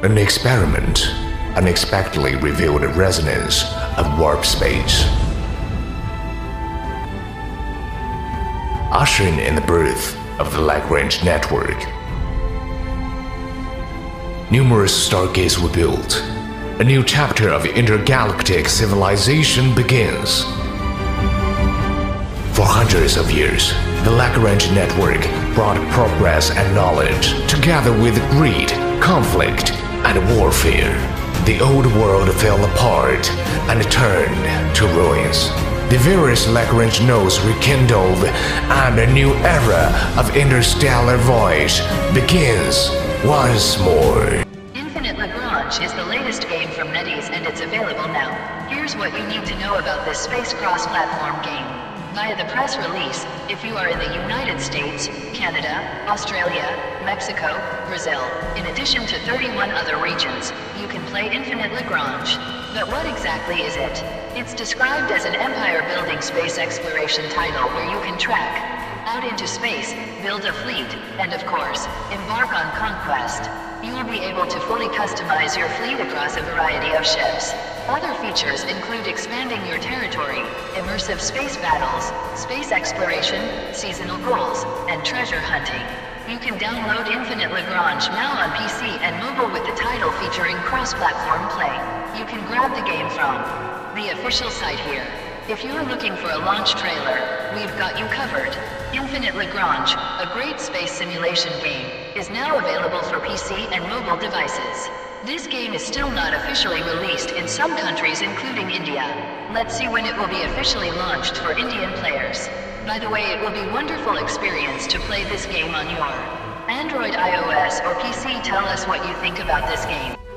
An experiment unexpectedly revealed the resonance of warp space. Ushering in the birth of the Lagrange network. Numerous stargates were built. A new chapter of intergalactic civilization begins. For hundreds of years, the Lagrange network brought progress and knowledge together with greed, conflict, and warfare. The old world fell apart and turned to ruins. The various Lagrange nodes rekindled, and a new era of interstellar voyage begins once more. Infinite Lagrange is the latest game from NetEase and it's available now. Here's what you need to know about this space cross-platform game. Via the press release, if you are in the United States, Canada, Australia, Mexico, Brazil, in addition to 31 other regions, you can play Infinite Lagrange. But what exactly is it? It's described as an empire-building space exploration title where you can track out into space, build a fleet, and of course, embark on conquest. You will be able to fully customize your fleet across a variety of ships. Other features include expanding your territory, immersive space battles, space exploration, seasonal goals, and treasure hunting. You can download Infinite Lagrange now on PC and mobile with the title featuring cross-platform play. You can grab the game from the official site here. If you're looking for a launch trailer, we've got you covered. Infinite Lagrange, a great space simulation game, is now available for PC and mobile devices. This game is still not officially released in some countries including India. Let's see when it will be officially launched for Indian players. By the way, it will be wonderful experience to play this game on your Android, iOS, or PC. Tell us what you think about this game.